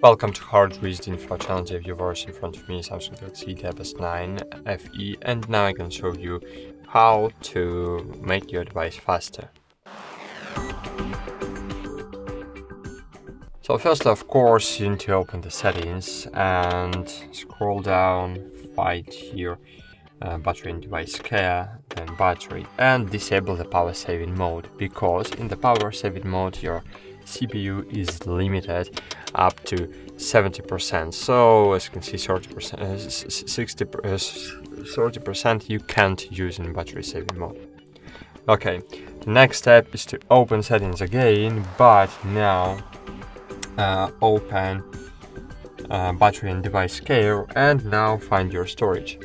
Welcome to Hard Reset Info channel viewers. In front of me is Samsung Galaxy Tab S9 FE and now I can show you how to make your device faster. So first of course you need to open the settings and scroll down, find here uh, battery and device care, then battery and disable the power saving mode because in the power saving mode your CPU is limited up to 70%. So as you can see 30%, uh, 60 30% uh, you can't use in battery saving mode. Okay, the next step is to open settings again, but now uh, open uh, battery and device care and now find your storage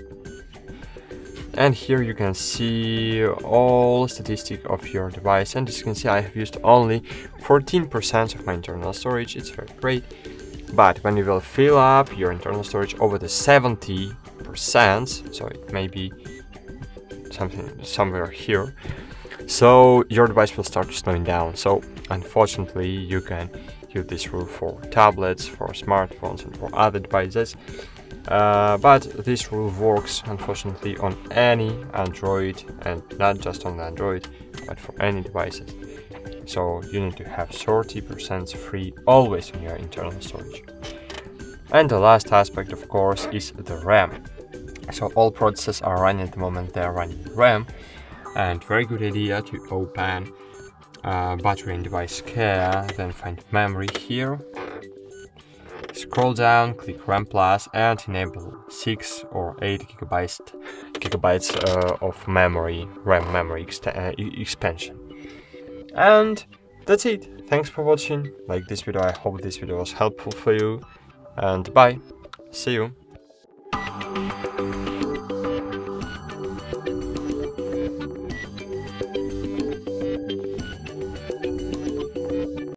and here you can see all statistic of your device. And as you can see I have used only 14% of my internal storage. It's very great. But when you will fill up your internal storage over the 70% so it may be something somewhere here so your device will start slowing down. So unfortunately you can use this rule for tablets for smartphones and for other devices uh, but this rule works unfortunately on any Android and not just on Android but for any devices. So you need to have 30% free always on your internal storage. And the last aspect of course is the RAM. So all processes are running at the moment they are running RAM and very good idea to open uh, battery and device care then find memory here Scroll down, click RAM Plus and enable 6 or 8 gigabytes, gigabytes uh, of memory, RAM memory uh, expansion. And that's it. Thanks for watching. Like this video, I hope this video was helpful for you. And bye. See you.